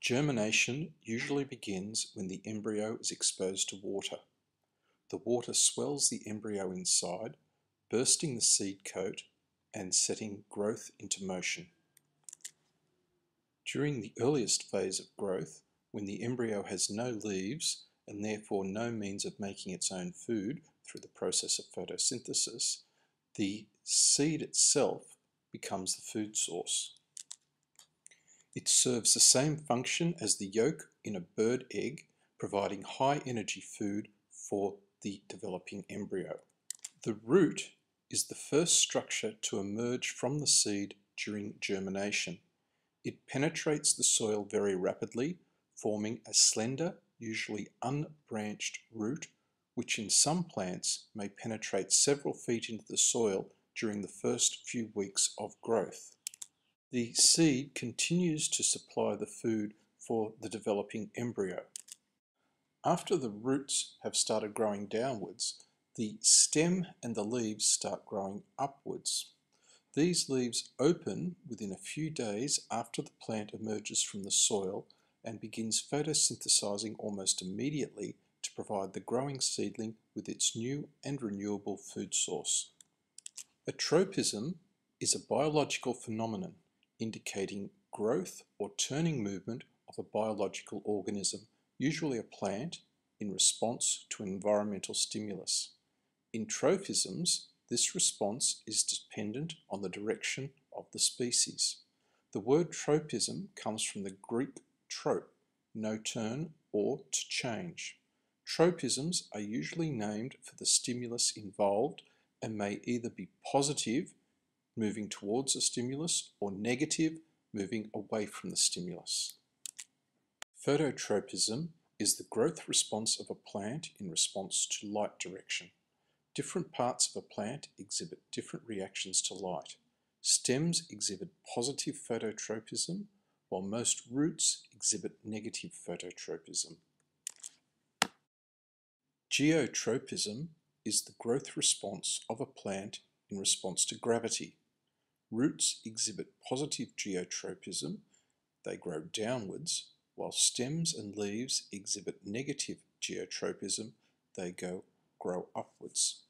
Germination usually begins when the embryo is exposed to water. The water swells the embryo inside, bursting the seed coat and setting growth into motion. During the earliest phase of growth, when the embryo has no leaves and therefore no means of making its own food through the process of photosynthesis, the seed itself becomes the food source. It serves the same function as the yolk in a bird egg, providing high energy food for the developing embryo. The root is the first structure to emerge from the seed during germination. It penetrates the soil very rapidly, forming a slender, usually unbranched root, which in some plants may penetrate several feet into the soil during the first few weeks of growth. The seed continues to supply the food for the developing embryo. After the roots have started growing downwards, the stem and the leaves start growing upwards. These leaves open within a few days after the plant emerges from the soil and begins photosynthesizing almost immediately to provide the growing seedling with its new and renewable food source. A tropism is a biological phenomenon indicating growth or turning movement of a biological organism, usually a plant, in response to environmental stimulus. In tropisms, this response is dependent on the direction of the species. The word tropism comes from the Greek trope, no turn or to change. Tropisms are usually named for the stimulus involved and may either be positive moving towards a stimulus, or negative, moving away from the stimulus. Phototropism is the growth response of a plant in response to light direction. Different parts of a plant exhibit different reactions to light. Stems exhibit positive phototropism, while most roots exhibit negative phototropism. Geotropism is the growth response of a plant in response to gravity. Roots exhibit positive geotropism, they grow downwards, while stems and leaves exhibit negative geotropism, they go grow upwards.